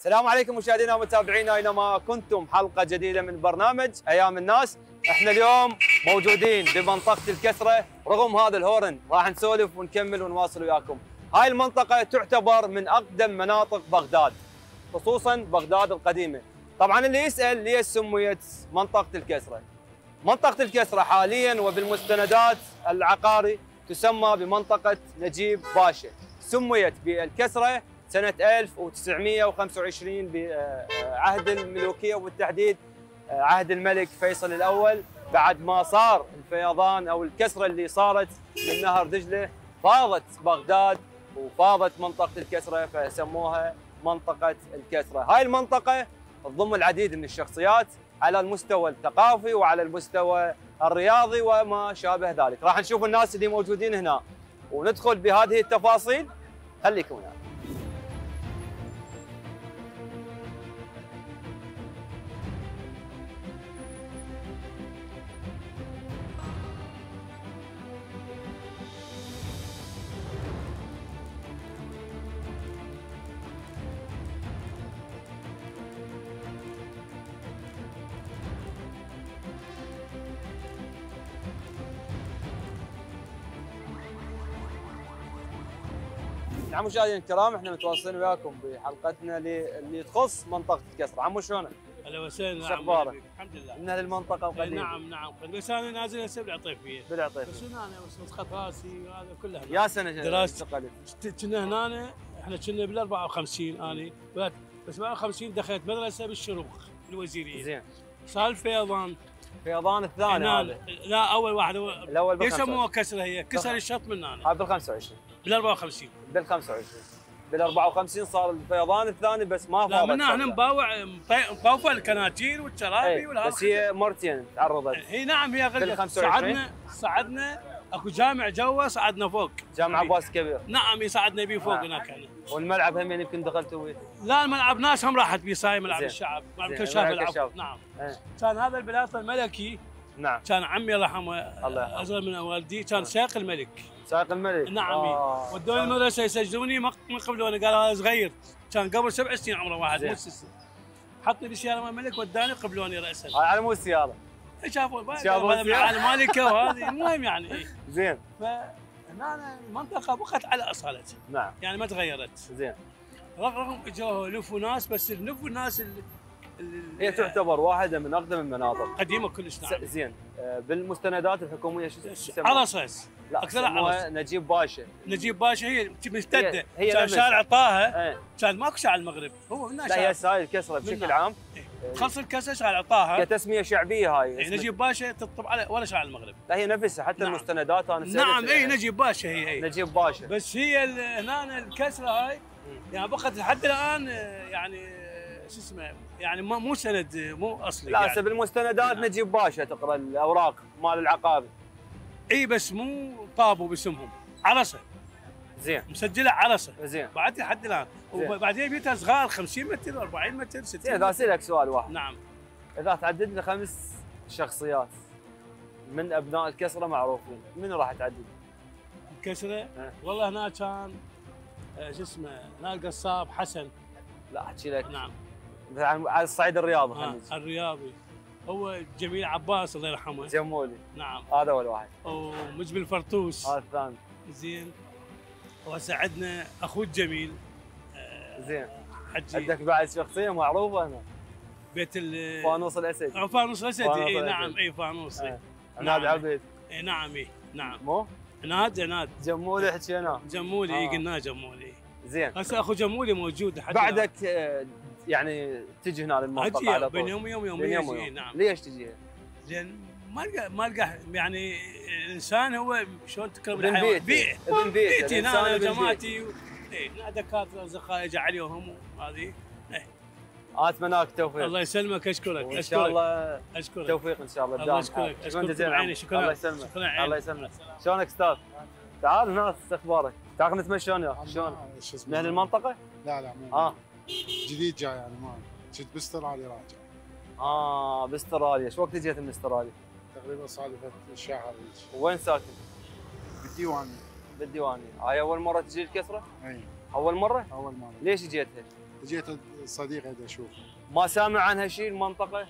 السلام عليكم مشاهدينا ومتابعينا اينما كنتم. حلقة جديدة من برنامج أيام الناس. إحنا اليوم موجودين بمنطقة الكسرة. رغم هذا الهورن راح نسولف ونكمل ونواصل وياكم. هاي المنطقة تعتبر من أقدم مناطق بغداد خصوصا بغداد القديمة. طبعا اللي يسأل ليش سميت منطقة الكسرة؟ منطقة الكسرة حاليا وبالمستندات العقاري تسمى بمنطقة نجيب باشا. سميت بالكسرة سنة 1925 بعهد الملوكية وبالتحديد عهد الملك فيصل الأول بعد ما صار الفيضان أو الكسرة اللي صارت من نهر دجلة فاضت بغداد وفاضت منطقة الكسرة فسموها منطقة الكسرة. هاي المنطقة تضم العديد من الشخصيات على المستوى الثقافي وعلى المستوى الرياضي وما شابه ذلك. راح نشوف الناس اللي موجودين هنا وندخل بهذه التفاصيل. خليكم هنا. نعم مشاهدينا الكرام إحنا متواصلين وياكم بحلقتنا اللي تخص منطقة الكسر عمو شلونك؟ أهلا وسهلا شو أخبارك؟ الحمد لله. من أهل المنطقة إيه، وقديم نعم نعم. بس أنا نازل هسه بالعطيفيه بالعطيف بس هنا أنا بس راسي وهذا كله يا سنة دراستي. كنا هنا إحنا كنا بال 54 اني بس بال 54 دخلت مدرسة بالشروق الوزيرية. زين. صار الفيضان. فيضان الثاني هذا. لا أول واحد. الأول يسموها كسرة هي. كسر الشط من هنا هذا بال 25 بال 54 بال 25 بال 54 صار الفيضان الثاني بس ما لا فاضت هنا فترة. مباوع مطوفه الكناتير والشرابي إيه، والهذا بس هي مرتين تعرضت هي نعم هي 25 صعدنا صعدنا أكو جامع جوا صعدنا فوق. جامع عباس كبير. نعم صعدنا بيه فوق آه. هناك إحنا والملعب هم يمكن دخلتوا ويه لا الملعب ناس هم راحت بيه صاير ملعب. الشعب. ملعب كشاف العفو. نعم. إيه. كان هذا البلاط الملكي نعم. كان عمي الله يرحمه الله يرحمه. أصغر من والدي كان ساق الملك. سائق الملك. نعم. آه. ودوني المدرسة يسجلوني ما ما قبلوني قال هذا صغير. كان قبل سبع سنين عمره واحد. مو ست سنين. حطني بالسياره مال الملك وداني قبلوني راسا. هاي على مو السيارة. شافوا شافوا هذا السيارة. معالي مالكه وهذه. المهم يعني. إيه. زين فهنا المنطقة بقت على اصالتها نعم. يعني ما تغيرت. زين. رغم اجوه لفوا ناس بس النفوا الناس ال- ال- هي تعتبر واحدة من أقدم المناطق. قديمة كلش نعم. زين. آه، بالمستندات الحكومية شو يسموها؟ عرصس لا أكثر يسموها عرس. نجيب باشا. نجيب باشا هي ممتده هي- كان. شارع طه إيه. كان ماكو شارع المغرب. هو من لا هي هسه الكسره بشكل. عام. تخلص الكسر شارع طه كتسميه شعبية هاي. إيه، اسمها- نجيب باشا تطب على ولا شارع المغرب. لا هي نفسها حتى نعم. المستندات أنا نعم اي. نجيب باشا هي هي. نجيب باشا. بس هي هنا الكسرة هاي يعني بقت لحد الآن آه، يعني آه، شو اسمه يعني ما- مو سند مو أصلي لا يعني. بالمستندات نعم. نجيب باشا تقرأ الأوراق مال العقاري إي بس مو طابوا باسمهم. عرسة. زين. مسجلة عرسة. زين. بعد لحد الآن. وبعدين بيوتها صغار 50 متر 40 متر 60 زين اذا. اسالك سؤال واحد. نعم. إذا تعدد لي خمس شخصيات من أبناء الكسرة معروفين من راح تعدد؟ الكسرة؟ أه. والله هنا كان آه، شو اسمه هنا القصاب حسن. لا أحكي لك. نعم. على الصعيد الرياضي آه. الرياضي. هو جميل عباس الله يرحمه. جمولي نعم. هذا أول واحد. ومجبل الفرطوس هذا الثاني. زين. وهسه عندنا اخوه الجميل زين. حجي. عندك بعد شخصية معروفة هنا. بيت ال فانوس الاسد آه، فانوس فانوس إي. نعم إي فانوس آه. إي. عناد نعم. عبيد. إي نعم إي نعم. مو؟ عناد عناد. جمولي حكينا. جمولي آه. اي قلنا جمولي. زين. هسه أخو جمولي موجود الآن. بعدك آه، يعني تجي هنا للمنطقه على أجي بين طول يوم ويوم يوم يجي، ويوم. نعم. ليش تجي؟ هنا؟ زين ما القى ما القى يعني الإنسان هو شلون تكرم الحيوان؟ بيت بيئة. ابن بيت بيتي الإنسان أنا ابن بيت. جماعتي و- اي هنا دكاترة أصدقائي اجى عليهم وهذه. اتمنى لك التوفيق الله يسلمك أشكرك وإن شاء الله أشكرك. توفيق إن شاء الله. الله يشكرك شكرا أشكرك. شكرا الله يسلمك. شكرا عيني الله يسلمك. شلونك أستاذ؟ تعال ناس شو أخبارك؟ تعال نتمشون يا شلون؟ شو اسمه؟ من أهل المنطقة؟ لا لا مو آه. جديد جاي أنا ما كنت باستراليا راجع. آه باستراليا، شو وقت جيت من استراليا؟ تقريبا صار لي شهر وين ساكن؟ بالديوانية. بالديوانية، هاي أول مرة تجي الكسرة؟ أي. أول مرة؟ أول مرة. ليش جيت هيك؟ جيت صديقي بدي أشوف ما سامع عنها شيء المنطقة؟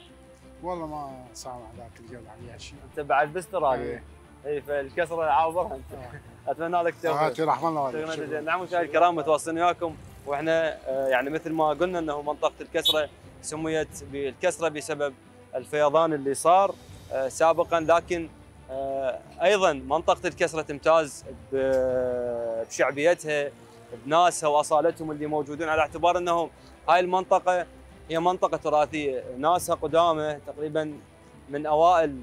والله ما سامع ذاك الجو عليها شيء أنت بعد هذه إيه. اي فالكسرة عابرها أنت. أتمنى لك هاتي رحم الله عليك. جزيلاً. نعم مشاهدي الكرام متواصلين وياكم وإحنا آه، يعني مثل ما قلنا إنه منطقة الكسرة سميت بالكسرة بسبب الفيضان اللي صار آه، سابقا. لكن آه، أيضا منطقة الكسرة تمتاز بشعبيتها بناسها وأصالتهم اللي موجودين على اعتبار إنه هاي المنطقة هي منطقة تراثية. ناسها قدامى تقريبا من أوائل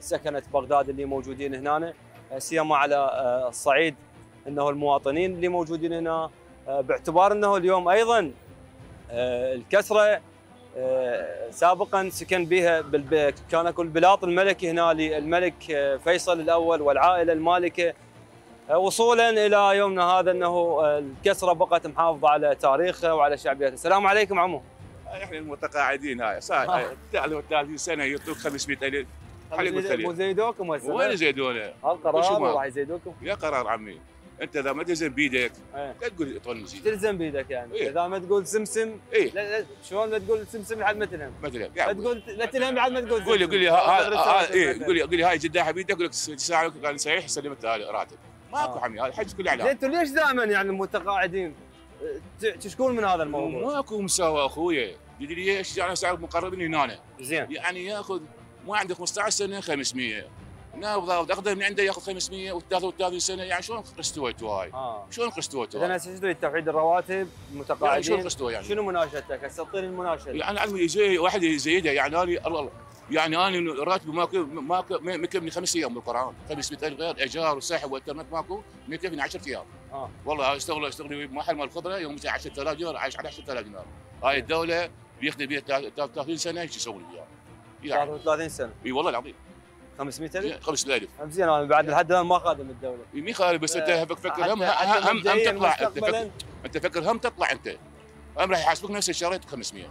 سكنة بغداد اللي موجودين هنا سيما على الصعيد إنه المواطنين اللي موجودين هنا. باعتبار انه اليوم أيضا آه، الكسرة آه، سابقا سكن بها. كان اكو البلاط الملكي هنا للملك آه، فيصل الأول والعائلة المالكة آه، وصولا إلى يومنا هذا إنه آه، الكسرة بقت محافظة على تاريخها وعلى شعبيتها. السلام عليكم عمو. إحنا المتقاعدين هاي صار آه. 33 سنة يعطوك 500000 حلي قلت لي. مو زيدوكم هسه وين يزيدونه؟ وشو هالقرار راح يزيدوكم؟ يا قرار عمي انت اذا ما تلزم بيدك إيه. لا تقول اعطوني زيد تلزم بيدك يعني. إيه. إذا ما تقول سمسم إيه. لا لا شلون لا تقول سمسم لحد ما تلهم مثلا لا يعني تقول لا تلهم لحد ما تقول قول لي. قول لي إيه. قول لي قول لي هاي جداها بيدك يقول لك ساعه قال صحيح سلمت راتب. ماكو آه. عمي هذا حج كل زين اعلام أنتم ليش دائما يعني المتقاعدين ت- تشكون من هذا الموضوع؟ ماكو مساواه اخويا تدري ليش؟ يعني صار مقربين هنا. زين. يعني يأخذ ما عنده 15 سنه 500 نابض اقدم من عنده يأخذ 500 و33 سنة. يعني شلون استويتوا هاي؟ آه. شلون قستوتوا؟ إذا هسه توحيد الرواتب يعني شلون قستوها يعني؟ شنو مناشدتك؟ هسه اعطيني المناشده يعني عمي زي واحد يزيدها يعني أنا الله يعني أنا راتبي ماكو ماكو ما يكفيني خمس أيام بالقرآن. 500000 غير إيجار وسحب وإنترنت ماكو ما يكفيني 10 أيام. آه. والله أشتغل أشتغل بمحل مال الخضره يوم 10000 دينار عايش على 10000 دينار. هاي الدولة بيخدم بها 30 سنة إيش يسوي لي اياها؟ يعني. 33 سنة. إي والله العظيم. 500000 5000 زين أنا بعد لحد الآن ما خادم الدولة. مي خالي بس أنت آه، فكر هم هم هم تطلع أنت فكر. أنت فكر هم تطلع أنت. هم راح يحاسبوك نفس الشريط 500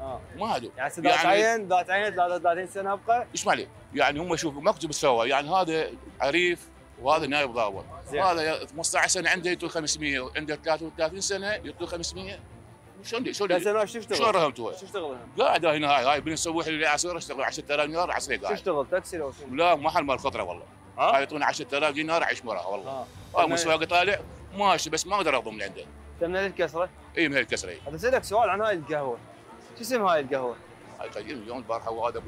آه. ما هذا. يعني هسه ذات يعني- عين ذات عين 33 سنة أبقى؟ إيش مالي؟ يعني هم شوفوا مكتوب سوا يعني هذا عريف وهذا نايب ضابط. هذا 15 سنه عنده يطول 500 وعنده 33 سنة يطول 500 شلون شلون هسه أنا شو شلون؟ شو اشتغل هنا؟ قاعد هنا هاي هاي بنسوي لي عصير اشتغل 10000 دينار عصير قاعد. اشتغل؟ تاكسي لو شنو؟ لا محل مال خضره والله. هاي ها؟ يعطوني 10000 دينار أعيش وراها والله. آه هاي مسواق طالع ماشي بس ما أقدر أضم من عنده. أنت من الكسرة؟ إي من هالكسره هي. هذا اسالك سؤال عن هاي القهوة. شو اسم هاي القهوة؟ هاي قديم اليوم البارحة وهذا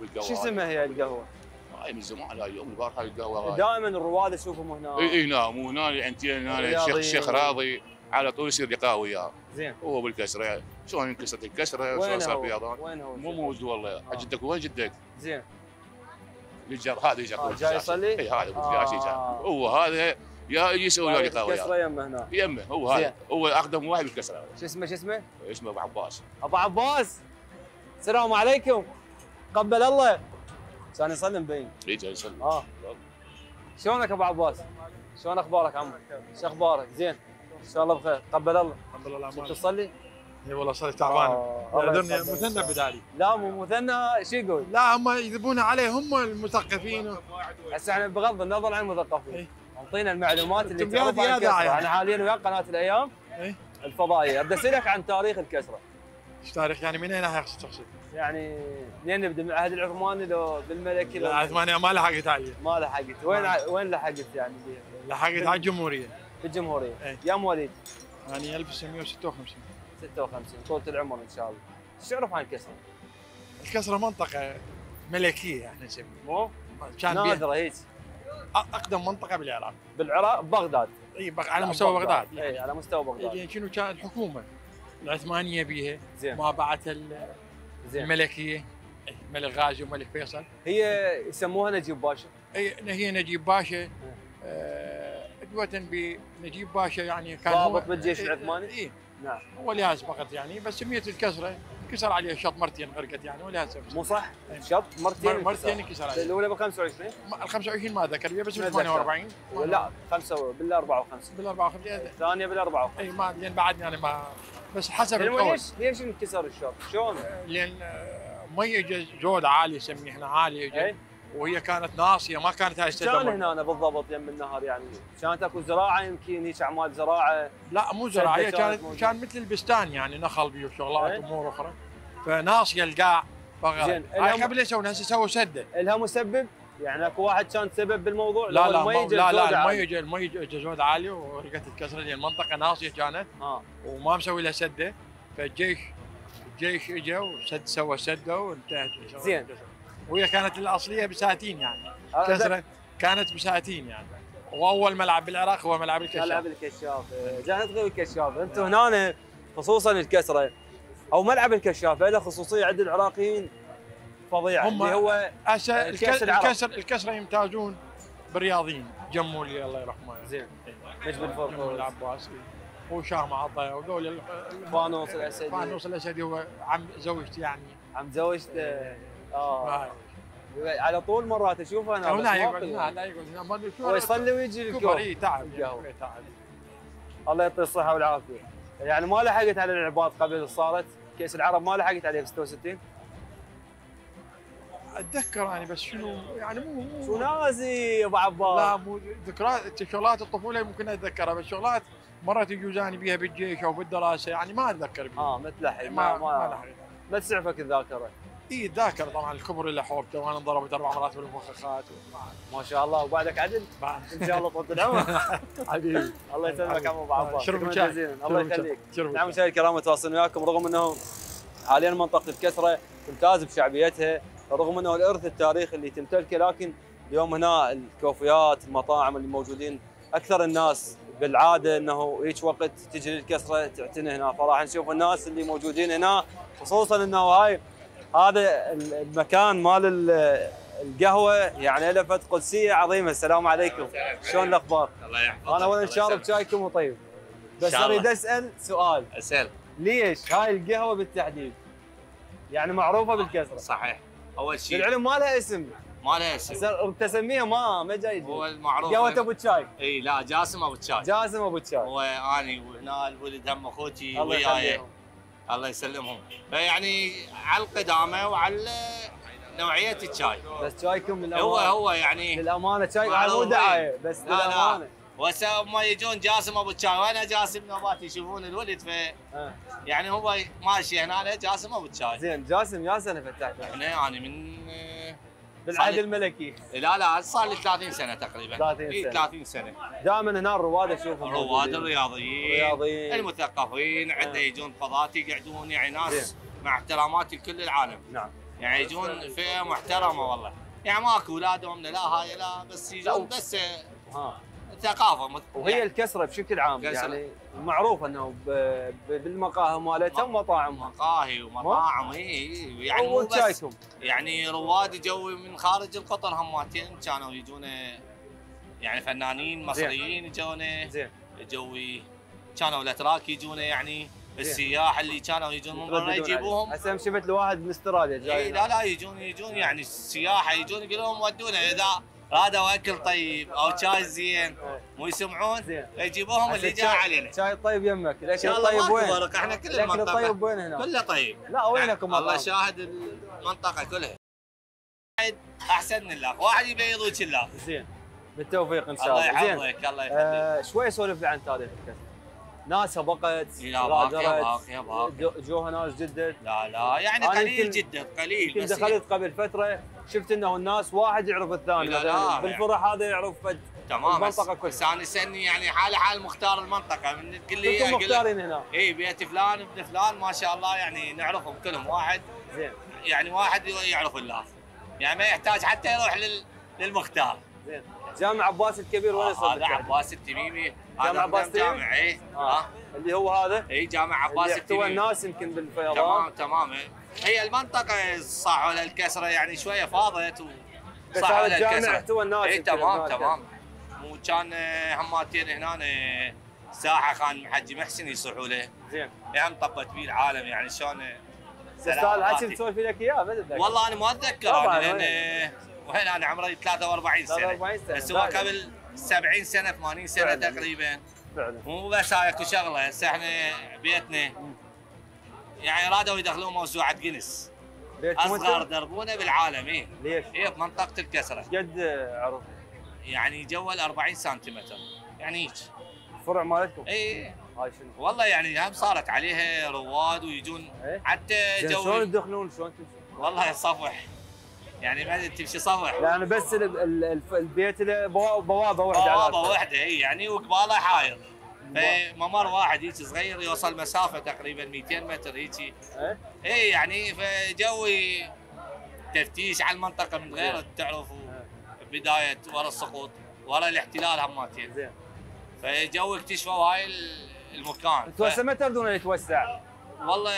بالقهوة شو اسمها هي القهوة؟ هاي من زمان هاي اليوم البارحة القهوة دائما الرواد أشوفهم هنا. إي إي نعم وهنا عندي هنا الشيخ راضي. على طول يصير لقاء وياه زين هو بالكسره شلون انكسرت الكسره شلون وين صار؟ فيضان وين هو؟ مو موجود والله جدك وين جدك؟ زين الجر هذا يجي آه، جاي يصلي؟ إي هذا آه. جاي آه. هو هذا يا يجي يسوي له لقاء وياه الكسره يمه هنا يمه هو. هذا هو أقدم واحد بالكسرة شو اسمه شو اسمه؟ اسمه أبو عباس أبو عباس السلام عليكم قبل الله كان يصلي مبين يجي يصلي آه شلونك أبو عباس؟ شلون أخبارك عمو؟ شو أخبارك؟ زين إن شاء الله بخير. قبل الله. الحمد لله كنت الامان تصلي؟ إي والله صار تعبان. آه، الله يعذرني يقبل. مثنى بدالي لا مو مثنى شو يقول؟ لا هم يذبون عليه هم المثقفين. هسه إحنا بغض النظر عن المثقفين. أعطينا المعلومات اللي عن يعني. أنا حاليا ويا قناة الأيام. الفضائية. بدي أسألك عن تاريخ الكسرة. إيش تاريخ؟ يعني من أين تقصد؟ يعني منين نبدأ؟ من العهد العثماني لو بالملكي لو العثمانية ما لحقت علي ما لحقت. وين وين لحقت يعني؟ لحقت على الجمهورية. بالجمهوريه إيه. يا مواليد يعني 1956 56 طولة العمر إن شاء الله. إيش تعرف عن الكسرة؟ الكسرة منطقة ملكية إحنا نسميها مو؟ كان نادرة هيك. أقدم منطقة بالعراق. بالعراق؟ بغداد. إي بغ- على مستوى بغداد. إي على مستوى بغداد. يعني شنو كان الحكومة العثمانية بيها زين. ما بعد ال- زين. الملكية. إي، ملك غازي وملك فيصل. هي يسموها نجيب باشا. إي هي نجيب باشا. آه، قدوة بنجيب باشا يعني كان ضابط بالجيش إي- العثماني؟ اي نعم. هو لهذا فقط يعني بس سميت الكسرة كسر عليها الشط مرتين غرقت يعني ولهذا مو صح؟ إيه. شط مرتين مرتين كسر. عليها الأولى ب 25 ال 25 ما ذكر بس بال 48 لا خمسة بال 54 بال 54 الثانية بال 54 اي ما لأن بعدني يعني ما بس حسب لأن القول ليش ليش انكسر الشط؟ شلون؟ لأن آه، مي اجى جود عالي يسميه إحنا عالي اجى وهي كانت ناصية ما كانت هاي كان السدة هنا بالضبط يم النهر يعني؟ كانت أكو زراعة يمكن هيك أعمال زراعة؟ لا مو زراعة هي كانت موجودة. كان مثل البستان يعني نخل بيه وشغلات إيه. أمور أخرى. فناصية القاع فغرق. زين، هاي قبل يسوون هسه سووا سده الها مسبب يعني أكو واحد كان سبب بالموضوع؟ لا لا المي لا لا عالي. المي المي جا زود عاليه ورقت الكسره لأن المنطقة. ناصية كانت. آه. وما مسوي لها سده فالجيش الجيش اجى وسد سوى سدة وانتهت. زين. وهي كانت الأصلية بساتين يعني. كسره كانت بساتين يعني. وأول ملعب بالعراق هو ملعب ملعب الكشاف. الكشاف جاي ندخل الكشاف. أنتم هنا خصوصا الكسرة. أو ملعب الكشاف له خصوصية عند العراقيين فظيعه هم- اللي هو هسه كأس الك- العرب. الكسر الكسرة يمتازون بالرياضيين. جمولي الله يرحمه زين. نجم جمول الفرق العباسي وشام عطا وذول فانوس الأسدي. فانوس الأسدي هو عم زوجتي يعني. عم زوجته. آه. هاي. على طول مرات اشوفه أنا بس لا يقعد. لا يقعد. هنا ما شو هو يصلي ويجي كبر الكوب اي تعب. يعني تعب. الله يعطيه الصحة والعافية. يعني ما لحقت على العباد قبل صارت. كأس العرب ما لحقت عليه ب 66 أتذكر يعني بس شنو؟ يعني مو مو شو نازي أبو عباس؟ لا مو ذكريات شغلات الطفولة ممكن أتذكرها بس شغلات مرات يجوزاني بيها بالجيش أو بالدراسة يعني ما أتذكر بيها. آه متلحق ما ما ما ما, لحقت. ما تسعفك الذاكرة. اي ذاكر طبعا الكبر اللي حوبته وأنا انضربت أربع مرات بالمفخخات ما شاء الله. وبعدك عدل؟ إن شاء الله طول العمر. حبيبي الله يسلمك عمو أبو عباس شرب شاي. الله. يخليك. نعم. مشاهدينا الكرام متواصلين وياكم رغم انه حاليا منطقة الكسرة تمتاز بشعبيتها رغم إنه الإرث التاريخي اللي تمتلكه لكن اليوم هنا الكوفيات المطاعم اللي موجودين أكثر الناس بالعادة إنه هيك وقت تجي للكسرة تعتني هنا. فراح نشوف الناس اللي موجودين هنا خصوصا إنه هاي هذا المكان مال ال- القهوة يعني له فت قدسية عظيمة. السلام عليكم. شلون الأخبار؟ الله يحفظك. أنا وين شارب. شايكم وطيب. بس. اريد أسأل سؤال. أسأل. ليش هاي القهوة بالتحديد؟ يعني معروفة بالكسره صحيح. أول شيء. بالعلم ما لها اسم. ما له اسم. تسميها ما ما جاي هو المعروف. قهوة أبو تشاي. إي لا جاسم أبو تشاي. جاسم أبو تشاي. هو اني وهنا الولد هم أخوتي وياي. الله يسلمهم. فيعني على القدامة وعلى نوعية الشاي. بس شايكم للامانه هو هو يعني للأمانة شاي معروفين. مو دعايه بس لا، لا. وهسه هم يجون جاسم أبو تشاي وأنا جاسم نوبات يشوفون الولد ف آه. يعني هو ماشي هنا جاسم أبو تشاي زين جاسم يا سنه فتحت إحنا يعني من بالعهد الملكي لا لا صار لي 30 سنة تقريبا 30 إي، سنة. 30 سنة دائما هنا الرواد أشوفهم رواد. الرياضيين رياضيين المثقفين عنده آه. يجون فضات يقعدون يعني ناس زين. مع احتراماتي لكل العالم نعم يعني يجون فئة محترمة والله يعني ماكو اولادهم لا هاي لا بس لا. يجون بس ها ثقافة وهي يعني. الكسرة بشكل عام كسرة. يعني معروف إنه بالمقاهي مالتها ومطاعمها مقاهي ومطاعم اي اي يعني مو بس يعني رواد جو من خارج القطر هماتين كانوا يجون يعني فنانين مصريين يجون زين. جوي كانوا الأتراك يجون يعني السياح اللي كانوا يجون من برا يجيبوهم. هسه شفت لواحد من استراليا جاي. اي لا لا يجون يجون يعني السياحه يجون يقول لهم ودونا إذا رادوا اكل طيب أو شاي زين مو يسمعون؟ يجيبوهم اللي جاء علينا. شاي طيب يمك. الاكل الله الطيب ماكو وين؟ إحنا كل الاكل المنطقة الطيب وين هنا؟ كله طيب. لا وينكم الله مطاعم؟ شاهد المنطقة كلها. واحد أحسن من الله واحد يبيض وجه الله زين. بالتوفيق إن شاء الله الله. يحفظك الله يخليك. آه شوي سولف عن تاريخ الكسر ناس سبقت لا باقي باقي باقي ناس جدد لا لا يعني قليل جدا قليل يمكن بس دخلت قبل فترة شفت إنه الناس واحد يعرف الثاني لا، لا. بالفرح هذا يعرف فد تمام بس, المنطقة كلها. بس أنا سني يعني حال حال مختار المنطقة من تقول لي كلكم مختارين هنا؟ اي بيت فلان ابن فلان ما شاء الله يعني نعرفهم كلهم واحد. زين. يعني واحد يعرف الله يعني ما يحتاج حتى يروح لل للمختار. زين. جامع عباس الكبير وين يصير هذا؟ عباس التميمي. جامع هذا عباس جامع اي آه. اللي هو هذا؟ إي جامع اللي عباس يحتوى التميمي. الناس يمكن بالفيضان. تمام تمام. هي المنطقة صح على الكسرة يعني شوية فاضت بس وصح هذا على الجامع الكسرة. يحتوى الناس إي تمام. تمام. مو كان آه، هماتين هنا آه، ساحة كان حجي محسن يصحوا له. زين. هم طبت بيه العالم يعني شلون آه، بس هذا. الحكي مسولف لك إياه ما والله أنا ما أتذكر أنا؟ لأن وين أنا عمري 43 سنة. 43 سنة. بس هو. قبل 70 سنة 80 سنة فعلاً. تقريبا. فعلا. مو بس هاي أكو شغلة هسه إحنا بيتنا. يعني رادوا يدخلون موسوعة بيتكم أصغر؟ دربونة بالعالم إيه. ليش؟ إيه بمنطقة الكسرة. قد عرض؟ يعني جول 40 سنتيمتر. يعني هيك. الفرع مالتكم؟ اي هاي شنو؟ والله يعني هم صارت عليها رواد ويجون إيه؟ حتى زين شلون جو تدخلون شلون؟ والله صفح يعني ما تمشي صفح يعني بس البيت له بوا- بوابة واحدة بوابة. واحدة إي يعني وقبالة حاير فممر واحد هيك صغير يوصل مسافة تقريبا 200 متر هيك إيه؟ إي يعني فجوي تفتيش على المنطقة من غير تعرفوا بداية ورا السقوط ورا الاحتلال هماتين زين فجو اكتشفوا هاي ال- المكان. توسع متى تردون يتوسع؟ والله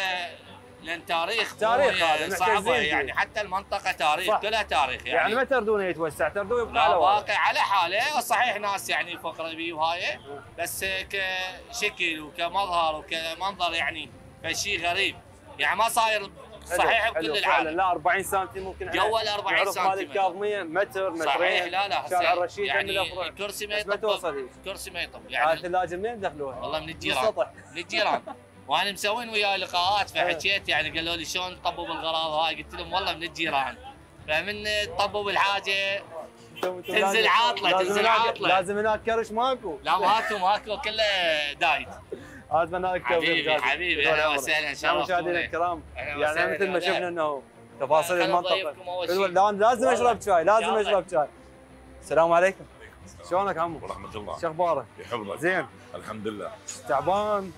لأن تاريخ تاريخ هذا، صعبة يعني. حتى المنطقة تاريخ صح. كلها تاريخ يعني. يعني, متى تردون يتوسع؟ تردون يبقى على. باقي على حاله. صحيح ناس يعني فقره بيه وهاي بس كشكل وكمظهر وكمنظر يعني فشي غريب. يعني ما صاير صحيح حلو، بكل العالم لا 40 سم ممكن جول 40 يعرف مال سنتيمتر. الكاظميه متر مترين. صحيح لا لا شارع الرشيد يعني الكرسي ما ما يطب توصل هيك. كرسي ما يطب يعني الثلاجة منين دخلوها؟ والله من الجيران. من الجيران. وأنا مسوين وياي لقاءات فحكيت يعني قالوا لي شلون طبوا بالغراض هاي قلت لهم والله من الجيران فمن طبوا أنتم تنزل لازم تنزل عاطلة. لازم هناك كرش ماكو لا ماكو ماكو كله diet اتمنى لك حبيبي. حبيبي أهلا. وسهلا نعم شرفتونا. مشاهدينا الكرام يعني مثل ما شفنا إنه تفاصيل المنطقة لازم. أشرب شاي لازم. أشرب شاي السلام عليكم شلونك عمو؟ ورحمة الله شو أخبارك؟ يحفظك زين الحمد لله. تعبان؟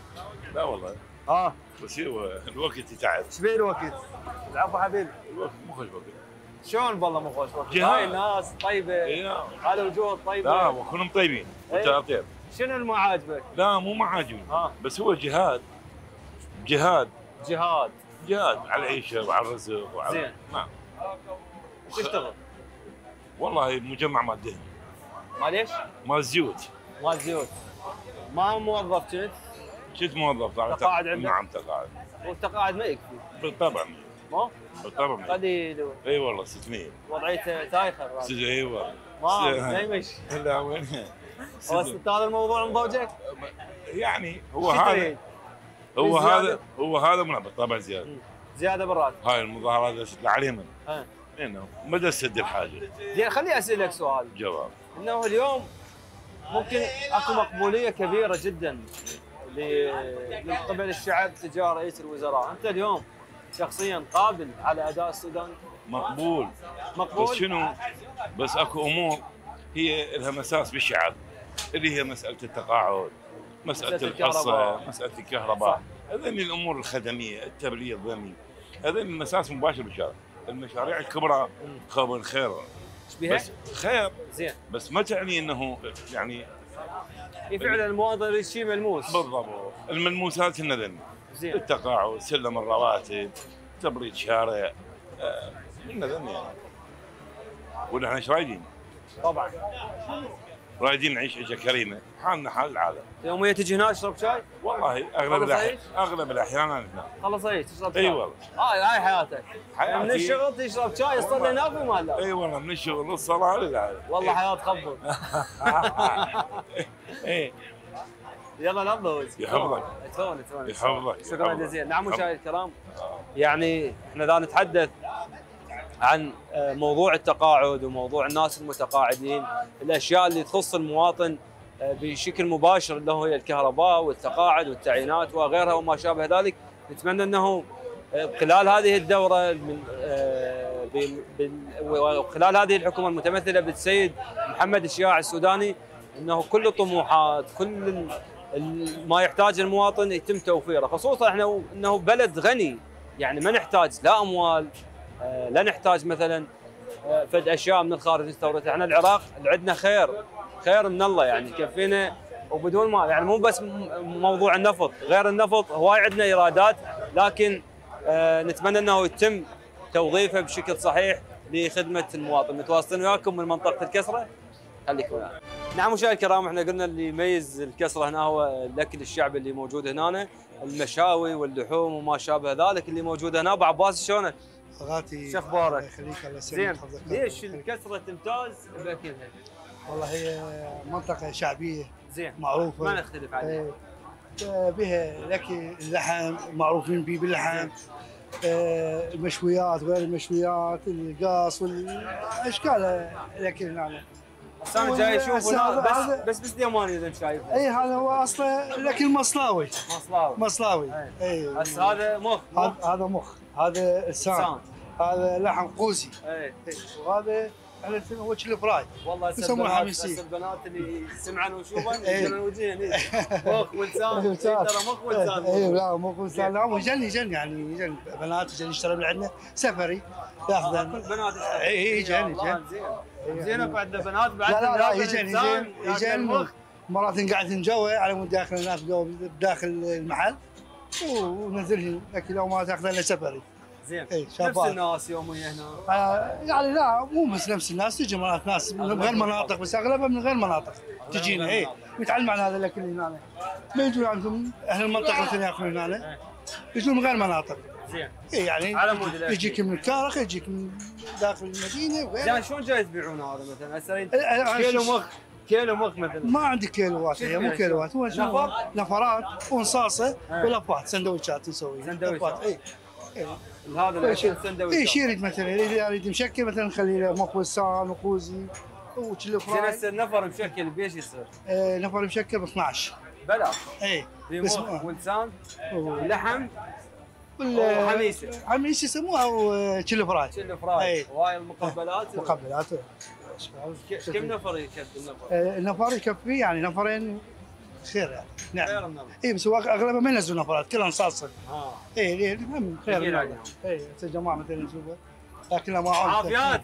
لا والله. آه. بس هو الوقت يتعب. إيش بيه الوقت؟ العفو حبيبي. الوقت مو خوش وقت. شلون والله مو خوش وقت؟ هاي الناس طيبة. إي نعم. على الوجوه الطيبه لا وكلهم طيبين. إيه. طيب. شنو اللي ما عاجبك؟ لا مو ما عاجبني آه. بس هو جهاد. جهاد. جهاد. جهاد. على العيشة وعلى الرزق وعلى زين. نعم. إيش تشتغل؟ والله مجمع مال دهن معليش؟ مال الزيوت مال زيوت. ما موظف كنت؟ كنت موظف على تقاعد عندك؟ نعم تقاعد. والتقاعد ما يكفي بالطبع. ما؟ بالطبع. قليل إي والله ست سنين. وضعيته تايخه ست- إي والله. ما ما يمشي. لا وين هو هذا الموضوع مضوجك؟ يعني هو هذا؟ هو؟ هذا هو هذا من بالطبع زيادة. زيادة بالراتب. هاي المظاهرات اللي تطلع عليهم. ها. إنه مدى السد الحاجة زين خليني أسألك سؤال. جواب. إنه اليوم ممكن اكو مقبولية كبيرة جدا من قبل الشعب تجاه رئيس الوزراء، أنت اليوم شخصيا قابل على أداء السودان؟ مقبول. مقبول؟ بس شنو؟ بس اكو امور هي لها مساس بالشعب اللي هي مسألة التقاعد مسألة مسألة الكهرباء. مسألة الكهرباء. هذين الأمور الخدمية التبريد ذني هذين المساس مباشر بالشارع المشاريع الكبرى خير. إيش بيها؟ بس خير زين. بس ما تعني إنه يعني هي فعلا المواطن شيء ملموس. بالضبط. الملموسات هن زين. التقاعد سلم الرواتب تبريد شارع آه، هن ذني يعني. إحنا إيش رايدين؟ طبعا. رايدين نعيش عيشة كريمة. حالنا حال العالم يوميا تجي هنا تشرب شاي؟ والله أغلب الاحيان؟ أغلب الأحيان أنا هنا. خلص عيش تشرب شاي. اي والله. هاي هاي حياتك. حياتي- من الشغل تشرب شاي يصلي هناك وما لا؟ إي والله من الشغل للصلاة للعالم والله حياة تخبط. إي. يلا لا تضوج يحفظك. توني توني يحفظك شكرا. جزيلا. نعم. مشاهدي الكرام. يعني إحنا لا نتحدث. عن آه، موضوع التقاعد وموضوع الناس المتقاعدين الأشياء اللي تخص المواطن آه، بشكل مباشر اللي هو الكهرباء والتقاعد والتعيينات وغيرها وما شابه ذلك. نتمنى أنه آه، خلال هذه الدورة من وخلال هذه الحكومة المتمثلة بالسيد محمد الشياع السوداني أنه كل الطموحات كل ما يحتاج المواطن يتم توفيره خصوصا إحنا إنه بلد غني يعني ما نحتاج لا أموال لا نحتاج مثلا آه، فد أشياء من الخارج نستوردها إحنا العراق عندنا خير خير من الله يعني يكفينا وبدون ما يعني مو بس موضوع النفط غير النفط هواي عندنا إيرادات لكن آه، نتمنى إنه يتم توظيفه بشكل صحيح لخدمة المواطن. متواصلين وياكم من منطقة الكسرة. خليكم ويانا نعم مشاهدينا الكرام إحنا قلنا اللي يميز الكسرة هنا هو الأكل الشعبي اللي موجود هنا المشاوي واللحوم وما شابه ذلك اللي موجود هنا. أبو عباس شلونك؟ اغاتي شو أخبارك؟ الله يخليك الله زين. يسلمك حفظك ليش الكسره تمتاز باكلها؟ والله هي منطقة شعبية زين. معروفة. ما نختلف عليها. إيه. بها لك اللحم معروفين به باللحم. آه، المشويات غير المشويات القاص والأشكال الاكل هنا. بس أنا جاي أشوف بس بس بس ديماني إذا أنت شايف اي هذا هو أصله الاكل مصلاوي. مصلاوي. مصلاوي. اي هسه هذا مخ. هذا مخ. هذا لسان. هذا لحم قوسي اي. وهذا إحنا نسميه وجه الفراي والله يسمونه البنات حميسي. البنات اللي سمعن وشوفن إيه. يقولون وجهن إيه. مخ ولسان إيه، ترى مخ ولسان اي لا مخ ولسان لا يجن يجن يعني يجن بنات يجن يشتري من عندنا. سفري. كل ياخذ بنات إي، إي، يجن، الله، زين. زين اكو عندنا بنات بعد لا لا يجن يجن يجن. مرات قاعد نجوي على مود داخل الناس جوا بداخل المحل. وننزلهم لكن لو ما تأخذ لنا سفري. زين. إي، نفس شفاف. الناس يوميا هنا. آه، يعني لا مو بس نفس الناس تجي مرات ناس من غير مناطق بس اغلبها من غير مناطق. تجينا اي نتعلم عن هذا الأكل هنا. ما يجون عندهم أهل المنطقة مثلا ياكلون هنا. يجون من غير مناطق. زين. اي يعني على مود. يجيك من الكرخ يجيك من داخل المدينة وغيره. زين شلون جاي تبيعون هذا مثلا؟ هسه إيه، إيه، كيلو مخ كيلو مخ مثلا. ما عندي كيلوات هي مو يعني كيلوات هو نفر؟ نفرات ونصاصة إيه. ولفات سندويشات يسوي سندويشات. اي هذا كل شيء. الاكل اي سندويشات شيء يريد مثلا إذا يريد مشكل مثلا نخلي له مخ ولسان وقوزي وشلو زين فراي. هسه النفر مشكل بايش يصير؟ آه، نفر مشكل ب 12 بلا اي بس ولسان ولحم وحميسه حميس. يسموها أو تشيلو فراي. شل فراي. وهاي المقبلات. مقبلات. كم نفر يكفي النفر؟ آه، النفر يكفي يعني نفرين خير يعني. نعم. خير اي بس هو اغلبها ما ينزلون نفرات كلها نصاصه آه. اي المهم خير ثقيل النفر. عليهم. اي هسه جماعة مثلا نشوفه. لكن ما عافيات.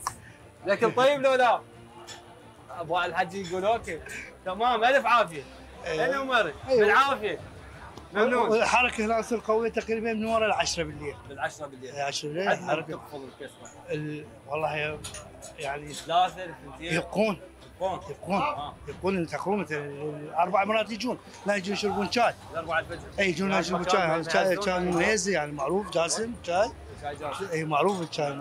لكن طيب لو لا. ابو الحج يقول أوكي. تمام ألف عافية. أنا ومري. أيوة. بالعافية. ممنون. والحركه هنا تصير قويه تقريبا من ورا العشرة بالليل. بالعشرة بالليل. 10 بالليل الحركة. تقفل الكسرة. ال- والله يعني ثلاثة اثنتين يبقون. يبقون آه. يبقون يتاخرون مثلا الاربع مرات يجون. لا يجون يشربون شاي. الأربعة الفجر. اي يجون يشربون شاي. هذا شاي شاي يعني. مميز يعني معروف. جاسم شاي. شاي جاسم. اي معروف الشاي.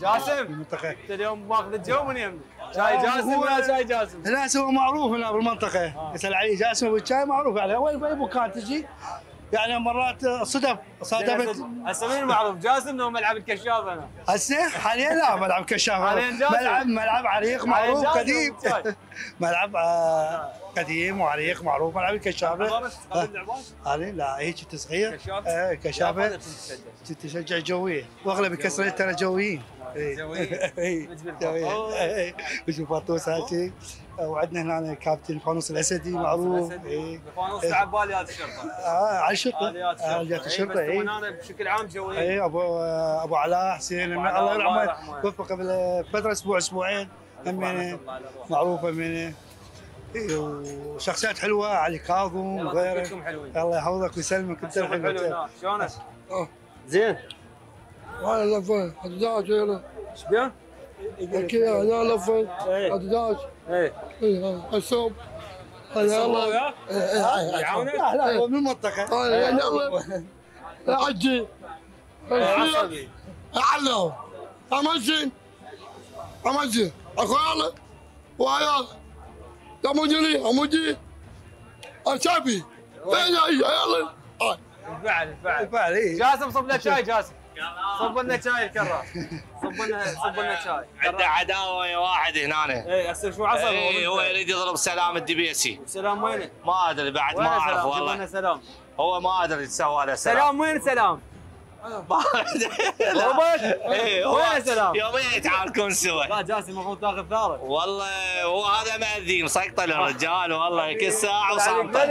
جاسم. المنطقة. أنت اليوم ماخذ الجو من يمي شاي آه، جاسم ولا شاي جاسم؟ لا هو معروف هنا بالمنطقة. آه. يسأل علي جاسم والشاي معروف. يعني وين اي مكان تجي؟ يعني مرات صدف صادفت هسه مين المعروف جاسم لو ملعب الكشاف أنا. هسه؟ حاليا لا ملعب كشاف. ملعب ملعب عريق معروف قديم. وشاي. ملعب آه، قديم وعريق معروف ملعب الكشافه العباس هذه لا هيك صغير؟ آه، كشافه تشجع. كنت اشجع جوية. وأغلب ترى جويين. مثل الفطوس هالشيء وعندنا هنا كابتن فانوس الأسدي معروف. اي فانوس لعب بالي هذه الشرطة. آه على الشرطة. باليات آه، الشرطة. اي أنا بشكل عام جوي اي أبو أبو علاء حسين. الله يرحمه. توفى قبل فتره أسبوع أسبوعين. معروفه من وشخصيات حلوة. علي كاظم وغيره. الله يحفظك ويسلمك. انت حلو شلونك؟ زين. لفه حداش هنا. إيش بيه؟ كذا إيه. حداش إيه. اي الصوب هاي الله يلا يعاونك؟ لا لا هو من يلا. عجي عصبي علو امشي امشي اخواله وعيال يا مجري أمجي. أشابي. فين يلا. هاي الفعل الفعل. الفعل اي جاسم صب لنا شاي جاسم. صب لنا شاي الكرة. صب لنا صب لنا شاي عنده عداوه ويا واحد هنا إيه هسه شو عصب اي هو يريد يضرب سلام الدبيسي. سلام وينه؟ ما أدري بعد ما أعرف والله. سلام. هو ما أدري يتسوى له سلام. سلام وين سلام؟ أدري. لا. ضربك؟ إيه، هو وين سلام؟ يوميا يتعاركون سوا لا جاسم المفروض تاخذ ثارك والله هو هذا مأذي مسيطر الرجال والله كل ساعة وصامته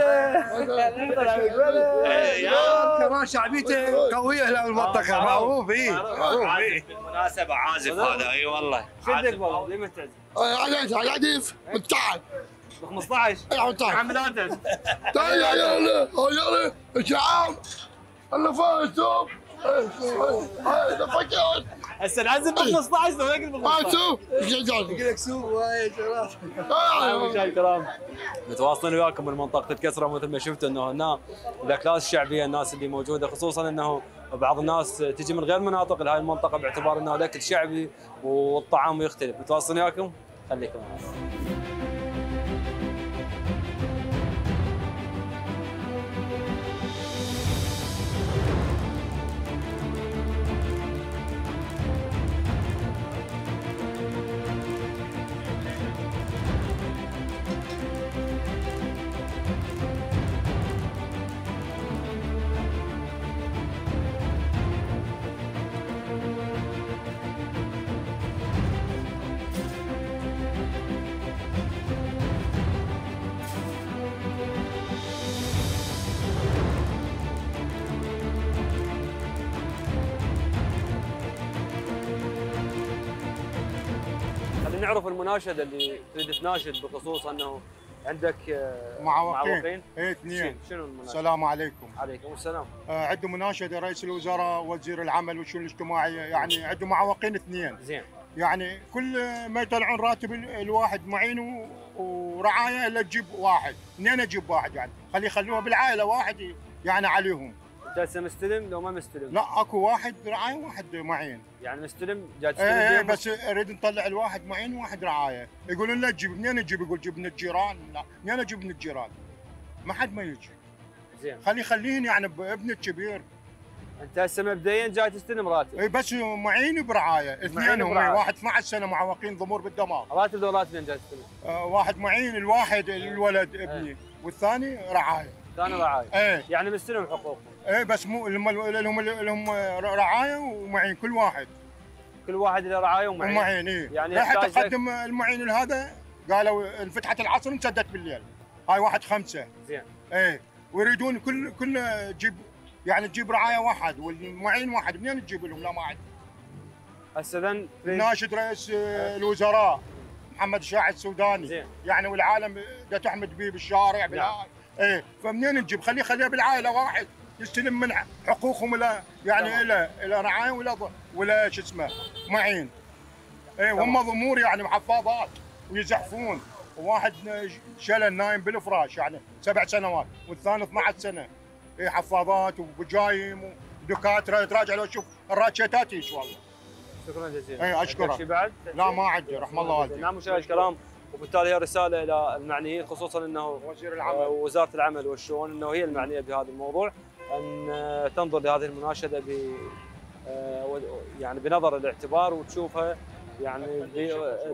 إيه، يا. كمان شعبيته قوية هنا بالمنطقة معروف. معروف. اي معروف. عازف اي بالمناسبة عازف هذا. إي والله. شدك. والله؟ ليه ما تعزف؟ عديف عديف تعال ب 15 اي تعال عم لا تعزف تعال يا يلا يلا. اللي فوق الثوب هاي فكرت هسه ب 15 لو يقل ب هاي 15 شوف إيش جاي لك سوق وايد شغلات الكرام متواصلين وياكم من منطقه الكسره مثل ما شفتوا إنه هنا الاكلات الشعبية الناس اللي موجودة خصوصا إنه بعض الناس تجي من غير مناطق لهاي المنطقة باعتبار إنه الأكل شعبي والطعام يختلف. متواصلين وياكم؟ خليكم معنا. نعرف المناشده اللي تريد تناشد بخصوص أنه عندك آه، معوقين. إيه اثنين. شنو- المناشده؟ السلام عليكم. عليكم السلام. آه عنده مناشده رئيس الوزراء وزير العمل والشؤون الاجتماعيه يعني عنده معوقين اثنين. زين. يعني كل ما يطلعون راتب ال- الواحد معين ورعاية إلا تجيب واحد. اثنين تجيب واحد يعني؟ خلي يخلوها بالعائلة واحد يعني عليهم. هسه مستلم لو ما مستلم. لا اكو واحد رعاية وواحد معين. يعني مستلم جاي تستلم إيه إيه بيهم؟ بس أريد نطلع الواحد معين وواحد رعاية. يقولون لا تجيب منين تجيب يقول جيب من الجيران. لا منين أجيب من الجيران؟ ما حد ما يجي. زين. خلي يخليهن يعني بابن الكبير انت هسه مبدئيا جاي تستلم راتب. اي بس معين برعاية. اثنين هم. واحد 12 سنة معوقين ضمور بالدماغ راتب لو راتبين جاي تستلم. آه واحد معين الواحد الولد ابني. والثاني رعاية. ثاني رعاية. إيه. يعني مستلم حقوقهم. إيه بس مو اللي هم اللي هم اللي هم رعاية ومعين كل واحد. كل واحد له رعاية ومعين. ومعين إيه. يعني حتى تقدم المعين هذا قالوا انفتحت العصر انسدت بالليل. هاي واحد خمسة. زين. إيه. ويريدون كل كل تجيب يعني تجيب رعاية واحد والمعين واحد. منين تجيب لهم؟ لا ما عندي هسه ناشد رئيس الوزراء محمد الشاعر السوداني. زين. يعني والعالم تحمد به بالشارع نعم. بالع... إيه. فمنين نجيب؟ خليه خليها بالعائلة واحد. يستلم من حقوقهم إلى يعني. إلى إلى رعاية ولا ولا شو اسمه معين. تمام. هم ضمور يعني محفاظات ويزحفون. وواحد شلل نايم بالفراش يعني سبع سنوات والثاني 12 سنة. إيه حفاظات وبجايم ودكاترة. تراجع لو تشوف الراتشيتات إيش والله. شكرا جزيلا. إيه أشكرك. شيء بعد؟ لا ما عندي. رحم الله والديك. نعم مشاهد الكرام وبالتالي هي رسالة إلى المعنيين خصوصا إنه وزير العمل. وزارة العمل والشؤون إنه هي المعنية بهذا الموضوع. أن تنظر لهذه المناشدة ب آه، يعني بنظر الاعتبار وتشوفها يعني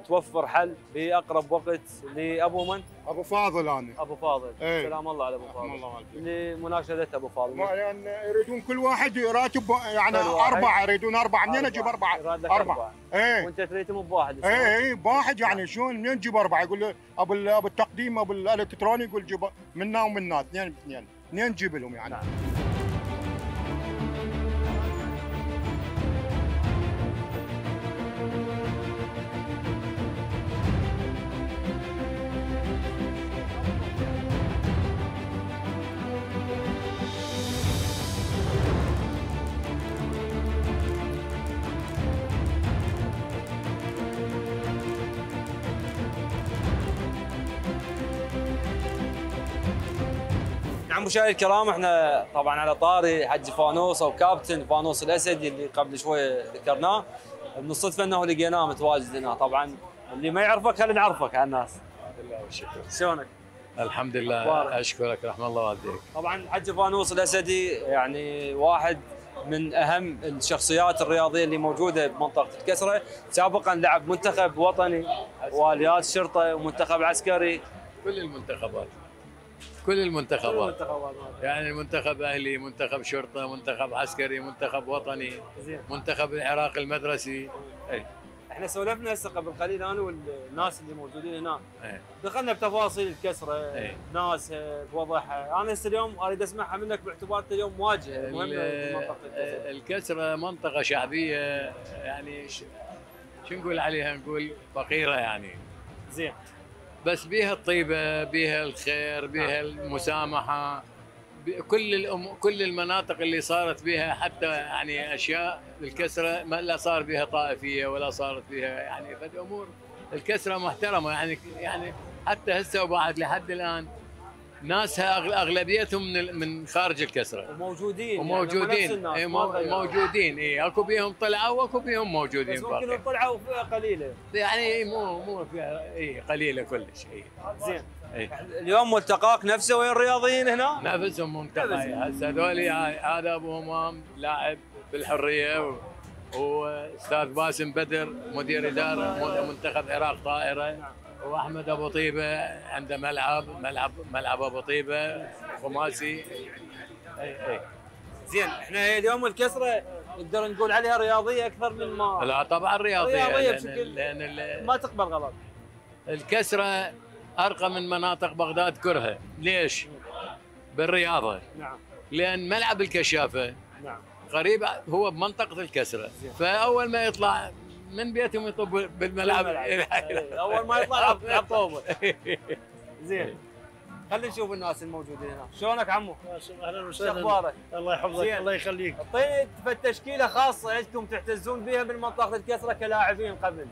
توفر حل بأقرب وقت لأبو من؟ أبو فاضل أنا أبو فاضل إيه. سلام الله على أبو فاضل الله لمناشدة أبو فاضل ما يعني يريدون كل واحد راتب يعني. أربعة يريدون أربعة منين أجيب أربعة؟ أربعة. إيه وأنت تريتم بواحد إيه إيه بواحد يعني شلون منين تجيب أربعة؟ يقول له أبو أبو التقديم أبو الإلكتروني يقول جيب منا ومنا اثنين باثنين منين تجيب لهم يعني؟ نعم. نعم مشاهدي الكرام إحنا طبعا على طاري حج فانوس أو كابتن فانوس الأسد اللي قبل شوي ذكرناه. من الصدفه انه لقيناه متواجد هنا طبعا. اللي ما يعرفك خلينا نعرفك على الناس. الله والشكر شلونك؟ الحمد أخبارك؟ لله أشكرك رحم الله والديك. طبعا حج فانوس الاسدي يعني واحد من أهم الشخصيات الرياضية اللي موجودة بمنطقة الكسرة، سابقا لعب منتخب وطني واليات شرطة ومنتخب عسكري. كل المنتخبات. كل المنتخبات. المنتخبات يعني المنتخب أهلي منتخب شرطة منتخب عسكري منتخب وطني زين. منتخب العراق المدرسي. اي إحنا سولفنا هسه قبل قليل أنا والناس اللي موجودين هنا. اي دخلنا بتفاصيل الكسرة إيه. ناسها بوضعها. أنا هسه اليوم أريد أسمعها منك باعتبار اليوم مواجهه مهمة بمنطقه الكسرة. الكسرة منطقة شعبية يعني شو نقول عليها؟ نقول فقيرة يعني. زين. بس بيها الطيبة بيها الخير بيها المسامحة ب- كل الأم... كل المناطق اللي صارت بها حتى يعني أشياء الكسرة ما لا صار بها طائفية ولا صارت بها يعني فالامور الكسرة محترمة يعني يعني حتى هسه وبعد لحد الآن ناسها أغلبيتهم من من خارج الكسرة. وموجودين وموجودين. يعني نفس الناس، إيه. موجودين. اي أكو بيهم طلعوا وأكو بيهم موجودين بس ممكن. طلعوا فئه قليلة. يعني مو مو فيها اي قليلة كلش. اي زين. اي اليوم ملتقاك نفسه وين الرياضيين هنا؟ نفسهم ممتعين هسه هذول هذا أبو همام لاعب بالحرية و... وأستاذ باسم بدر مدير إدارة منتخب العراق طائرة. واحمد ابو طيبه عنده ملعب ملعب ملعب ابو طيبه خماسي. اي اي. زين إحنا اليوم الكسره نقدر نقول عليها رياضيه أكثر من ما لا طبعا رياضية رياضية لأن- بشكل- ال- ما تقبل غلط. الكسره ارقى من مناطق بغداد كرها ليش؟ بالرياضة. نعم. لأن ملعب الكشافة نعم. قريب هو بمنطقه الكسرة. فأول ما يطلع من بيتهم يطب بالملعب؟ إيه، أول ما يطلع يلعب- يلعب طوبة. زين. خلينا نشوف الناس الموجودين هنا. شلونك عمو؟ أهلا شو وسهلا أخبارك؟ الله يحفظك. الله يخليك. أعطيني فد تشكيله خاصة أنتم تحتزون بها من منطقة الكسرة كلاعبين قبل.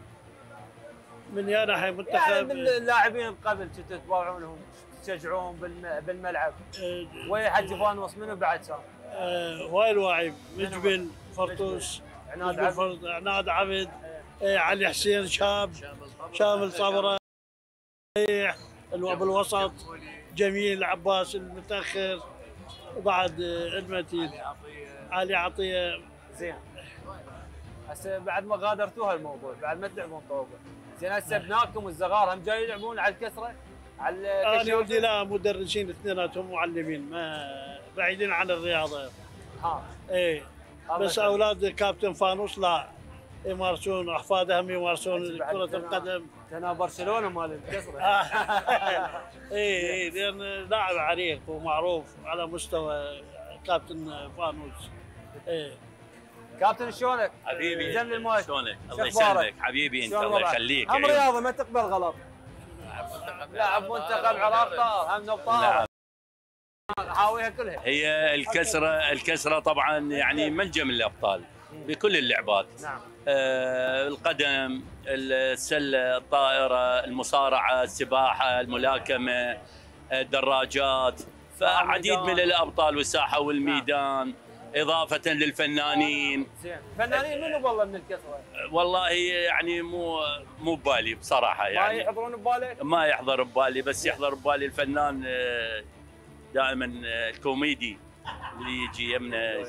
من يا ناحية يعني منتخب من اللاعبين قبل كنتوا تتابعونهم تشجعون بالم- بالملعب. آه، ويا حج فانوس منو بعد كان؟ آه، وايد الواعي مجبل فرطوس عناد عبد عناد عبد. علي حسين شاب شامل صبرة الو- بالوسط جميل عباس المتأخر وبعد آه، المتين. علي عطية. زين. هسه بعد ما غادرتوها الموضوع بعد ما تلعبون طوبة. زين هسه ابنائكم الصغار هم جاي يلعبون على الكسرة على أنا؟ ولدي لا مدرسين اثنيناتهم معلمين ما بعيدين عن الرياضة. ها. إيه. بس. أولاد كابتن فانوس لا. يمارسون أحفادهم يمارسون كرة تنا- القدم. أنا برشلونة مال الكسره اي اي لأن لاعب عريق ومعروف على مستوى كابتن فانوس. إيه. كابتن شلونك؟ حبيبي زين شلونك؟ شو الله؟ يسلمك حبيبي أنت الله؟ يخليك. هم. رياضه ما تقبل غلط. لاعب منتخب عراق طار هم نبطار. حاويها كلها. هي الكسرة الكسرة طبعا يعني منجم الأبطال. بكل اللعبات. نعم. آه القدم السلة الطائرة المصارعة السباحة الملاكمة الدراجات فعديد من الأبطال والساحة والميدان إضافة للفنانين. زين. فنانين منو والله من الكسرة؟ والله يعني مو مو ببالي بصراحة ما يعني. يحضرون ببالك؟ ما يحضر ببالي بس يحضر ببالي الفنان آه، دائما آه، الكوميدي اللي يجي يمنا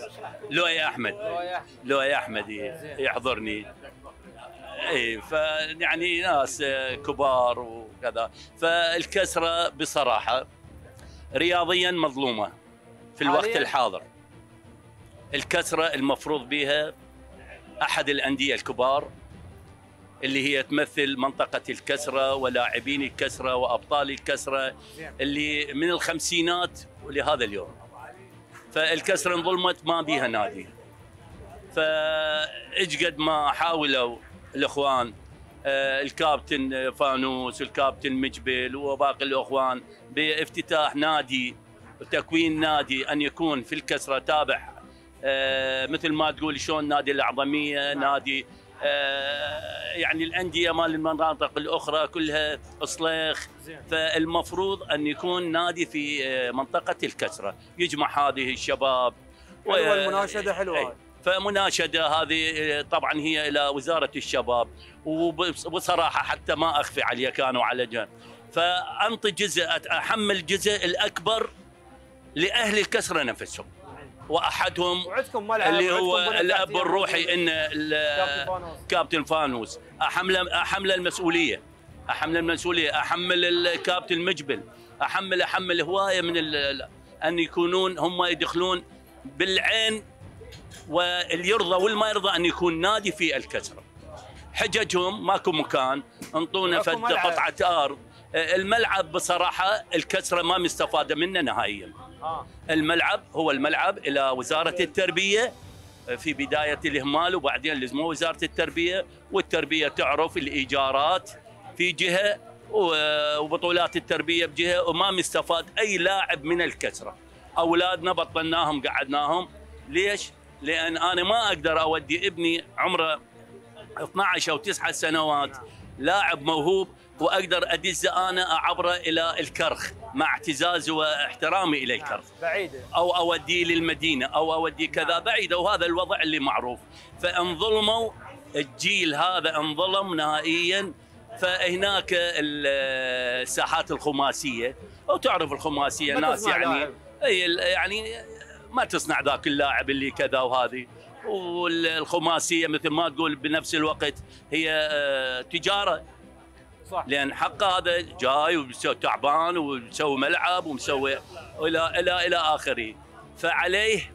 لؤي أحمد. لؤي أحمد ي- يحضرني. اي فيعني ناس كبار وكذا. فالكسرة بصراحة رياضيا مظلومة في الوقت؟ الحاضر. الكسرة المفروض بها أحد الأندية الكبار اللي هي تمثل منطقة الكسرة ولاعبين الكسرة وأبطال الكسرة اللي من الخمسينات ولهذا اليوم. فالكسرة انظلمت ما بيها نادي. فايش قد ما حاولوا الإخوان آه، الكابتن فانوس والكابتن مجبل وباقي الإخوان بافتتاح نادي وتكوين نادي أن يكون في الكسرة تابع. آه، مثل ما تقول شلون نادي الأعظمية نادي آه، يعني الأندية مال المناطق الأخرى كلها صليخ. فالمفروض أن يكون نادي في آه، منطقة الكسرة. يجمع هذه الشباب. حلوة المناشدة حلوة. أي. هاي. فمناشدة هذه آه، طبعا هي إلى وزارة الشباب. وبصراحة حتى ما أخفي عليها كانوا على جنب. فأنطي جزء أحمل جزء الأكبر لأهل الكسرة نفسهم. وأحدهم اللي هو الأب الروحي. إن كابتن فانوس. احمله احمله المسؤولية أحمل المسؤولية أحمل الكابتن مجبل أحمل أحمل هواية من أن يكونون هم يدخلون بالعين واللي يرضى والما يرضى أن يكون نادي في الكسرة حججهم ماكو مكان انطونا فد. قطعة أرض الملعب بصراحة الكسرة ما مستفادة منه نهائيا آه الملعب هو الملعب إلى وزارة التربية في بداية الإهمال وبعدين لزموا وزارة التربية والتربية تعرف الإيجارات في جهة وبطولات التربية بجهة وما مستفاد أي لاعب من الكسرة. أولادنا بطلناهم قعدناهم ليش؟ لأن أنا ما أقدر أودي ابني عمره 12 أو 9 سنوات لاعب موهوب وأقدر ادزه أنا اعبره إلى الكرخ مع اعتزازي واحترامي إلى الكرخ. بعيدة. أو اوديه للمدينة أو اوديه كذا بعيدة وهذا الوضع اللي معروف. فانظلموا الجيل هذا انظلم نهائيا فهناك ال- الساحات الخماسية. وتعرف الخماسية ما ناس يعني. إي يعني ما تصنع ذاك اللاعب اللي كذا وهذه. والخماسية مثل ما تقول بنفس الوقت هي آه، تجارة. صح. لأن حقه هذا جاي ومسوي تعبان ومسوي ملعب ومسوي إلى إلى إلى آخره. فعليه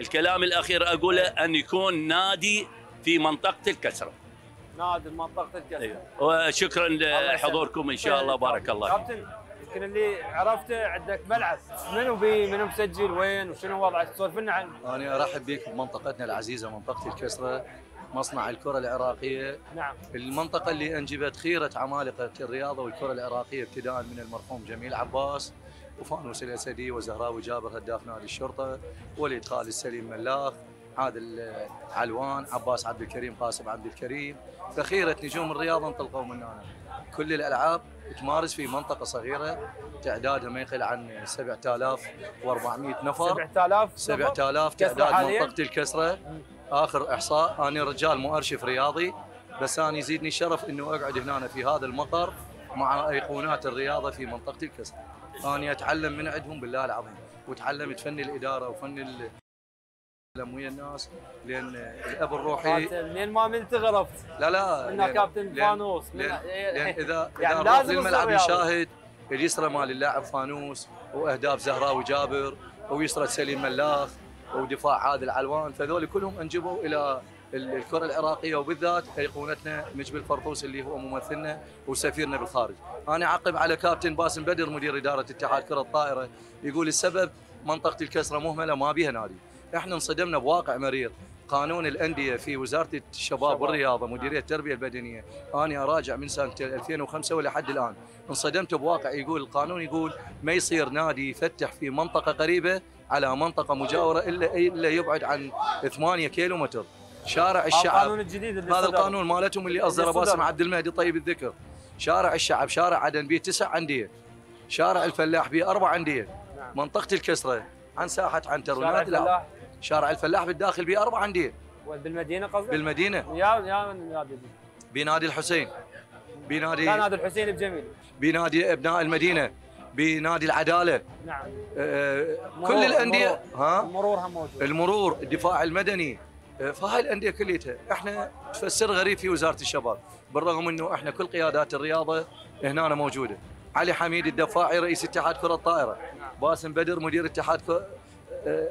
الكلام الأخير أقوله أن يكون نادي في منطقة الكسرة. نادي منطقة الكسرة. وشكرا لحضوركم إن شاء الله. بارك الله فيك. كابتن لكن اللي عرفته عندك ملعب. منو بي منو مسجل وين وشنو وضعه؟ تسولف لنا عن أنا أرحب بك بمنطقتنا العزيزة منطقة الكسرة. مصنع الكرة العراقية نعم. المنطقة اللي أنجبت خيرة عمالقة الرياضة والكرة العراقية ابتداء من المرحوم جميل عباس وفانوس الأسدي وزهراوي جابر هداف نادي الشرطة وليد خالد سليم ملاخ عادل علوان عباس عبد الكريم قاسم عبد الكريم. فخيرة نجوم الرياضة انطلقوا من هنا كل الألعاب تمارس في منطقة صغيرة تعدادها ما يقل عن 7400 نفر. 7000 7000 كسرة تعداد حالياً؟ منطقة الكسرة. آخر إحصاء. أنا رجال مؤرشف رياضي بس أنا يزيدني الشرف انه أقعد هنا في هذا المقر مع أيقونات الرياضة في منطقة الكسرة أنا أتعلم من عندهم بالله العظيم وتعلمت فن الإدارة وفن ال ويا الناس لأن الأب الروحي منين ما منت غرفت لا لا لأن- كابتن فانوس من- لأن, لأن اذا يعني اذا لازم رياضي. نشاهد اليسرى مال اللاعب فانوس وأهداف زهراوي جابر ويسرى سليم ملاخ ودفاع عادل علوان فذول كلهم انجبوا إلى ال- الكرة العراقية وبالذات ايقونتنا مجبل فرطوس اللي هو ممثلنا وسفيرنا بالخارج. أنا أعقب على كابتن باسم بدر مدير إدارة اتحاد كرة الطائرة يقول السبب منطقة الكسرة مهملة ما بها نادي. إحنا انصدمنا بواقع مرير قانون الأندية في وزارة الشباب والرياضة مديرية التربية البدنية. أنا أراجع من سنة 2005 ولحد الآن. انصدمت بواقع يقول القانون يقول ما يصير نادي يفتح في منطقة قريبة على منطقة مجاورة الا إلا يبعد عن 8 كيلو متر شارع الشعب. القانون الجديد اللي هذا. القانون مالتهم اللي أصدره. باسم عبد المهدي. طيب الذكر. شارع الشعب شارع عدن بيه تسع أندية. شارع الفلاح بيه أربع أندية. منطقة الكسرة. عن ساحة عنتر. ونادي شارع الفلاح بالداخل بيه أربع أندية. بالمدينة قصدك؟ بالمدينة. يا يا من نادي بنادي الحسين. بنادي لا نادي الحسين بجميل. بنادي أبناء المدينة. بنادي العدالة. نعم. آه، كل الانديه ها؟ المرور هم موجود. المرور الدفاع المدني. آه، فهاي الأندية كليتها. إحنا تفسر غريب في وزارة الشباب بالرغم إنه إحنا كل قيادات الرياضة هنا موجودة. علي حميد الدفاعي رئيس اتحاد كرة الطائرة. باسم بدر مدير اتحاد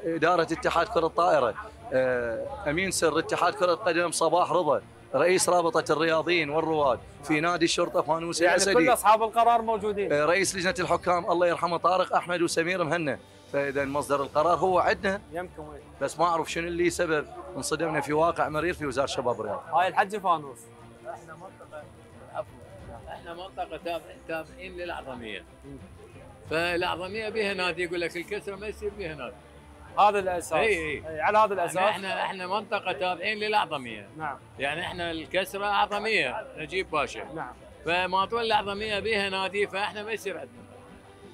إدارة اتحاد كرة الطائرة. آه، أمين سر اتحاد كرة القدم صباح رضا رئيس رابطة الرياضيين والرواد في نادي الشرطة فانوس يعني الأسدي. كل أصحاب القرار موجودين. آه، رئيس لجنة الحكام الله يرحمه طارق أحمد وسمير مهنا. فإذا مصدر القرار هو عندنا يمكن وين. بس ما أعرف شنو اللي سبب انصدمنا في واقع مرير في وزارة الشباب والرياضه هاي الحج فانوس. إحنا منطقه عفوا إحنا منطقة تابع تابعين للاعظميه فالاعظميه بها نادي يقول لك الكسره ما يصير بها نادي. هذا الأساس. إي إي. على هذا الأساس. إحنا إحنا منطقة تابعين للاعظميه نعم. يعني إحنا الكسرة اعظميه نجيب باشا. نعم. فما طول الاعظميه بها نادي فإحنا ما يصير عندنا.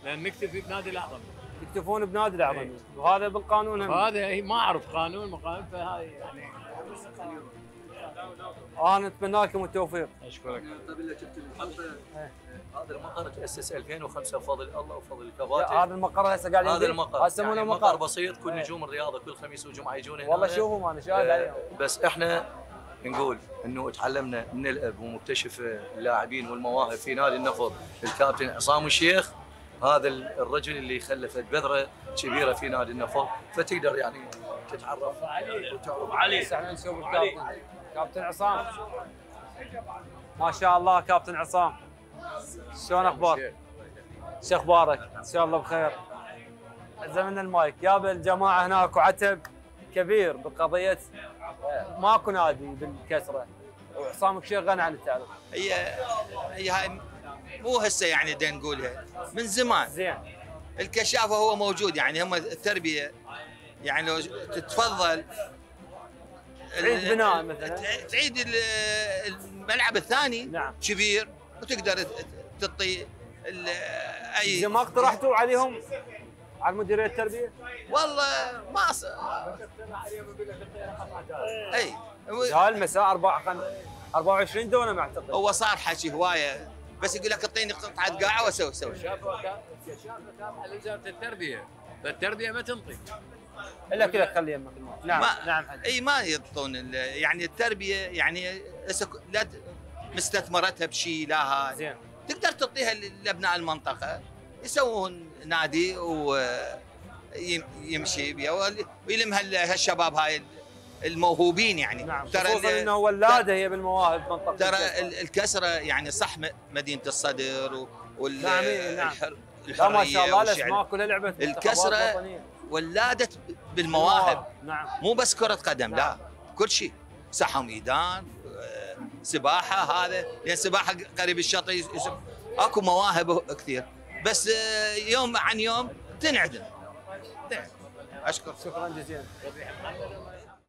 لأن نكتفي بنادي الاعظميه يكتفون بنادي الاعظمي وهذا بالقانون. هذا ما أعرف قانون مقانون فهاي يعني. أنا أتمنى لكم التوفيق. أشكرك. هذا المقر تاسس 2005 بفضل الله وفضل الكباتن. هذا المقر هسه قاعد هذا. المقر يسمونه يعني مقر. بسيط كل إيه. نجوم الرياضة كل خميس وجمعة يجون هنا. والله شوفهم أنا شاهد آه، عليهم. بس إحنا نقول إنه تعلمنا من الأب ومكتشف اللاعبين والمواهب في نادي النفط الكابتن عصام الشيخ هذا الرجل اللي خلفت بذره كبيرة في نادي النفط فتقدر يعني تتعرف. وتعرف. علي. إحنا نشوف الكابتن. كابتن عصام. ما شاء الله كابتن عصام. شلون أخبارك؟ شو أخبارك؟ إن شاء الله بخير. زمن المايك. جاب الجماعه هناك وعتب كبير بقضية ماكو نادي بالكسرة. وعصام الشيخ غني عن التعريف هي هي هاي مو هسه يعني بدنا نقولها. من زمان. زين. الكشافه هو موجود يعني. هم التربية. يعني لو تتفضل. تعيد بناء مثلا. تع- تعيد ال- الملعب الثاني. نعم. كبير. وتقدر تعطي ال- أي ما اقترحتوا عليهم على مديريه التربية؟ والله ما ص... أي هاي المساء 4 24 دونم أعتقد هو صار حكي هواية بس يقول لك اعطيني قطعة قاعة واسوي سوي الكشافه تابعه لوزاره التربية فالتربية ما تنطي إلا كذا خلي يمك. نعم ما نعم حج. أي ما يعطون ال- يعني التربية يعني لا مستثمرتها بشيء لا هاي. زين. تقدر تعطيها لأبناء المنطقة. يسوون نادي ويمشي بها ويلم هال- هالشباب هاي الموهوبين يعني. نعم. ترى خصوصا إنه ولادة هي بالمواهب منطقة ترى الكسرة. يعني صح مدينة الصدر وال نعم، نعم. لا ما شاء الله. الاسماء كلها لعبة وطنية. ولادت بالمواهب. نعم. مو بس كرة قدم لا. كل شيء. ساحة ميدان سباحة هذا. لأن السباحة قريب الشاطئ أكو مواهب كثير. بس آه، يوم عن يوم تنعدم. تنعدم. أشكر. شكرا جزيلا.